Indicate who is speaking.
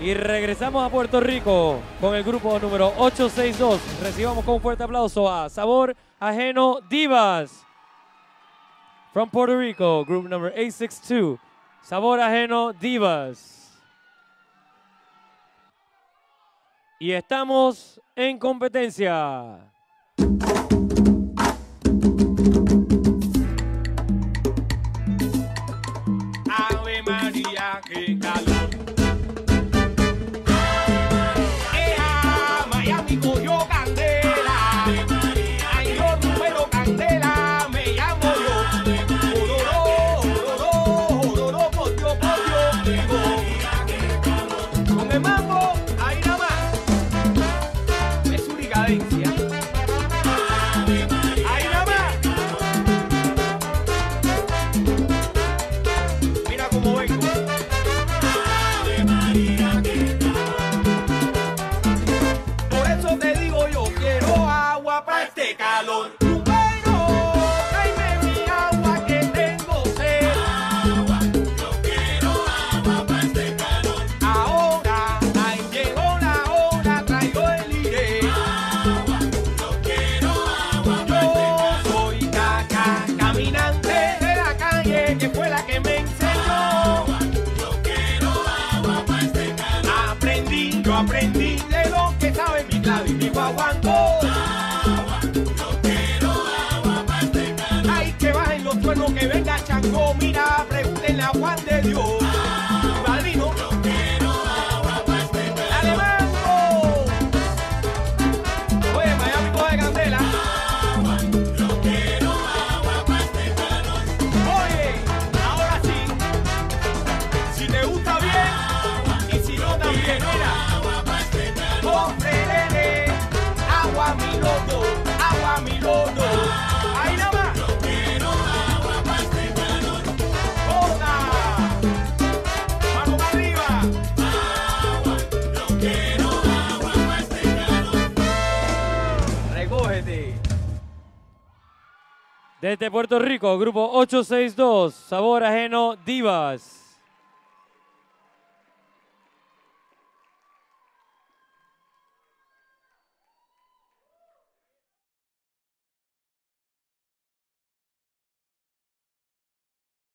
Speaker 1: Y regresamos a Puerto Rico con el grupo número 862. Recibamos con un fuerte aplauso a Sabor Ajeno Divas. From Puerto Rico, group number 862. Sabor Ajeno Divas. Y estamos en competencia.
Speaker 2: Ave María, qué Por eso te digo yo quiero agua para este calor. Bueno, tráeme mi agua que tengo sed. yo quiero Aprendí, de lo que sabe mi clave y mi guaguancó. Yo quiero agua para. Ay, que bajen los truenos, que venga Chango. Mira, pregúntenle a Juan de Dios.
Speaker 1: Desde Puerto Rico, grupo 862. Sabor Ajeno Divas.